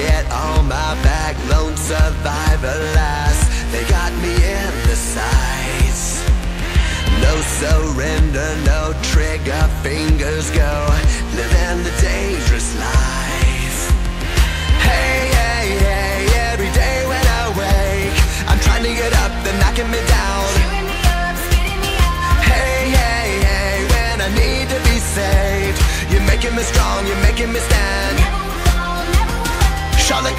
get on my back, lone survivor last. They got me in the sights. No surrender, no trigger, fingers go. Living the dangerous life. Hey, hey, hey, every day when I wake, I'm trying to get up, they're knocking me down.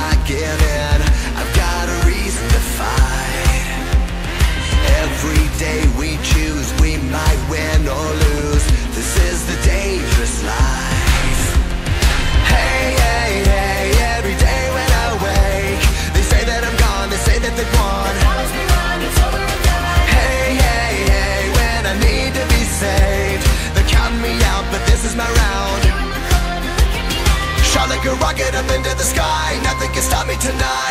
not give in. I've got a reason to fight. Every day we choose, we might win or lose. This is the dangerous life. Hey, hey, hey, every day when I wake, they say that I'm gone, they say that they've won. Promise me wrong, it's over and done. Hey, hey, hey, when I need to be saved, they're me out, but this is my round. Here in the cold, look at me now. Shot like a rocket up into tonight.